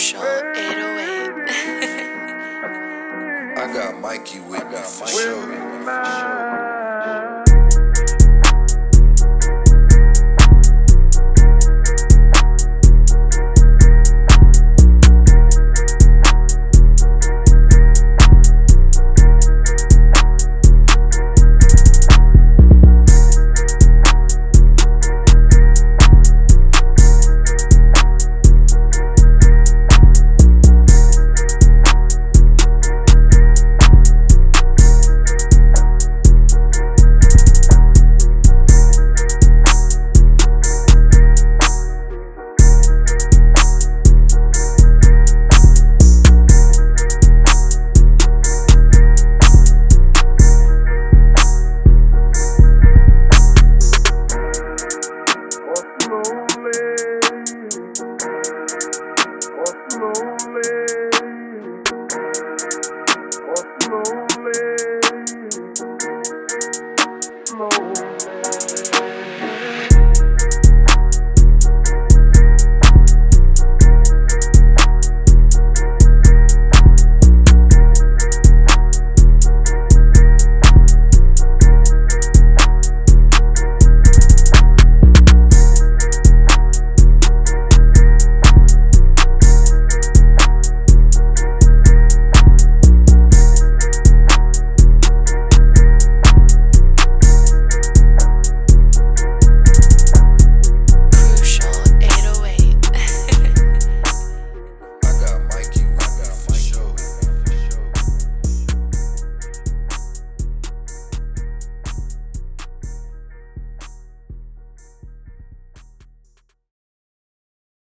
Marshall 808. I got Mikey with me for sure.